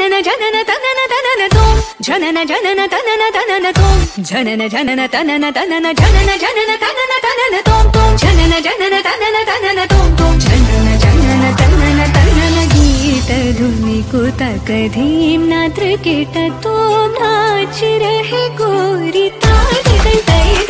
जनन जनन, तनन तनन, तुम। जनन जनन, तनन तनन, तुम। जनन जनन, तनन तनन, जनन जनन, तनन तनन, तुम। तुम जनन जनन, तनन तनन, तुम। तुम जनन जनन, तनन तनन, गीत धुनि कुत कधीम ना त्रिकेट तुम नाच रहे गोरी ताड़ गई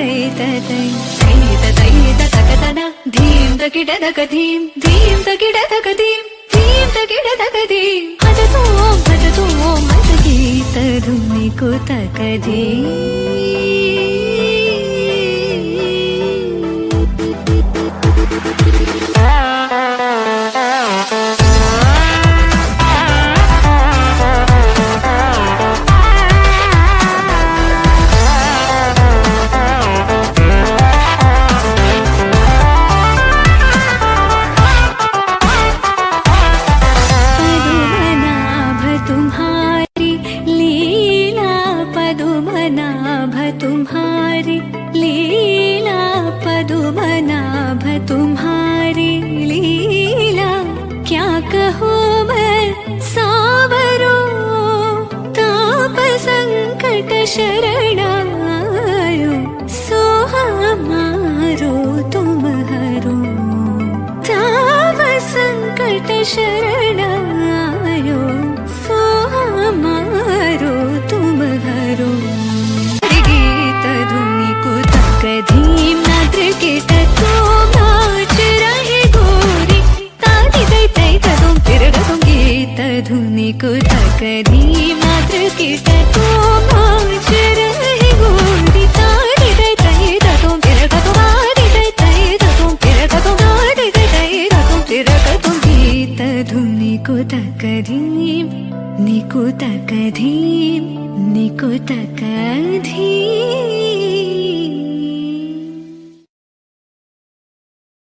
तल तै तै तै तै तक तना धीम तकिड तक धीम धीम तकिड तक धीम धीम तकिड तुम्हारी लीला पदुमनाभ तुम्हारी लीला पदुमनाभ तुम्हारी लीला। क्या कहो मैं? सावरो हरो। ताव संकट शरणायो धुनि कुतक धीम नाद्र कीट तो नाच रहे गोरी तारी तै तै तुम फिर तुम तारी तै तै तुम फिर तुम तारी तै तै तुम फिर तुम गीत धुनि कुतक धीम निकुतक धीम निकुतक धीम